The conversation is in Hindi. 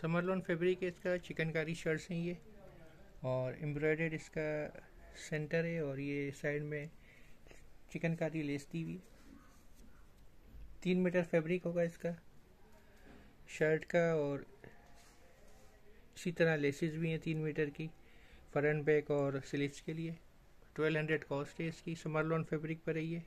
समर लॉन फैब्रिक है, इसका चिकनकारी शर्ट्स हैं ये, और एम्ब्रॉयडर्ड इसका सेंटर है, और ये साइड में चिकनकारी लेस दी हुई तीन मीटर फैब्रिक होगा इसका, शर्ट का, और इसी तरह लेसेस भी हैं तीन मीटर की, फ्रंट बैक और स्लीव्स के लिए। ट्वेल्व हंड्रेड कॉस्ट है इसकी, समर समरलोन फैब्रिक पर है ये।